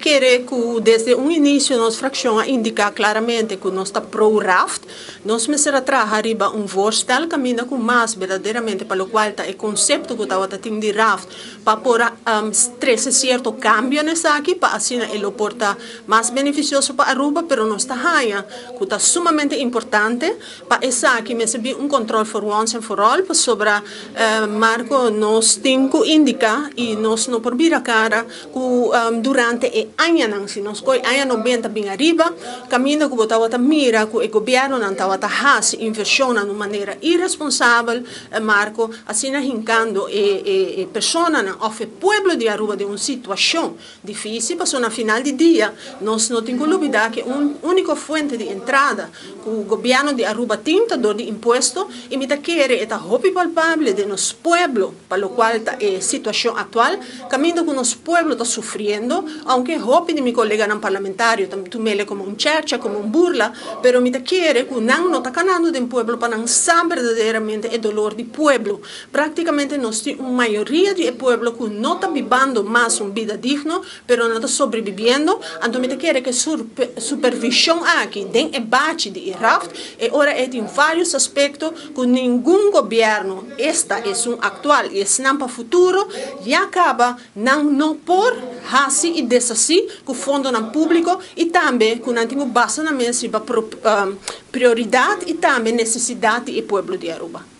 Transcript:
Querer que desde o início nossa fração indica claramente que nós está pro raft, nós começamos a trabalhar arriba um voorstel caminha com mais verdadeiramente para o qual está o conceito que estava tendo de raft para por um, trazer certo cambio nessa aqui para assim ele porta mais beneficioso para Aruba, pero não está raia, que está sumamente importante para essa aqui me recebi um controle for once and for all sobre uh, marco nós temos que indicar e nós não por vir a cara que um, durante anya nang sinoskoy anya no benta bem arriba caminho que botava ta mira que o governo não estava ta has inversiona de maneira irresponsável eh, marco. Assim hincando e e, e persona não ofe pueblo de Aruba de uma situação difícil passou na final de dia. Nós não temos dúvida que um único fonte de entrada que o governo de Aruba tinta dor de imposto e me querer é roupa palpável de nos pueblo para o qual está a situação atual caminho que nos pueblo está sofrendo aunque hopi di mi collega non parlamentario, tu mele come un cercia, come un burla, però mi chiede che non nota canando del pueblo para non sa verdadeiramente il dolore di pueblo. Praticamente nós temos uma maioria de pueblo que não está vivendo mais uma vida digna, pero não está sobrevivendo. Então me chiede que supervisão aqui, den e bate de Iraq, e ora é em vários aspectos que nenhum governo, esta é um atual e para futuro, e acaba não, não por Ah, hasi i desasi ku fondonan pubblico e também ku nanti basso basa na mensiba priorità e também necessità del popolo di Aruba.